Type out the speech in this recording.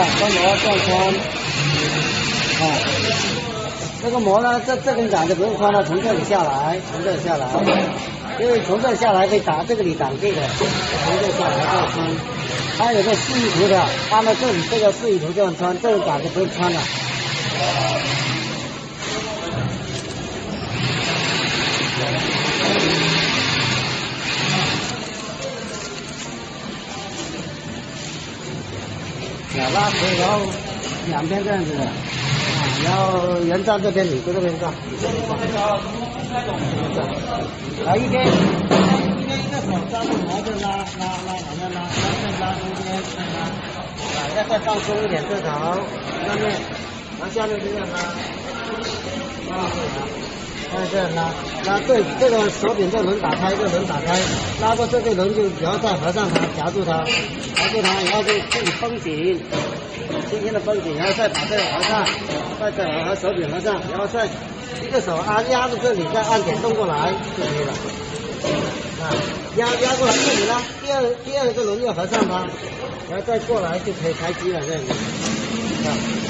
的，把膜撞穿。啊，这个膜呢，这这根杆子不用穿了，从这里下来，从这里下来，因为从这下来可以打这个里挡住的，从这下来再穿。它有个示意图的，按照这里这个示意图这样穿，这个杆子不用穿了。啊，拉直，然后两边这样子的，啊，然后人站这边，你在这边站，来一边，一边一个手抓住毛就拉拉拉，往下拉，再拉中间，再拉，啊，要再放松一点这头，上面，然后下面就这样拉，啊，对啊，这样拉，拉对这个手柄这轮打开，这轮打开，拉过这个轮就然后再合上它，夹住它，夹住它，然后就自己绷紧，轻轻的绷紧，然后再把这个合上，再再和手柄合上，然后再一个手按压住这里，再按点动过来就可以了。啊，压压过来这里呢，第二第二个轮又合上它，然后再过来就可以开机了这样子。啊。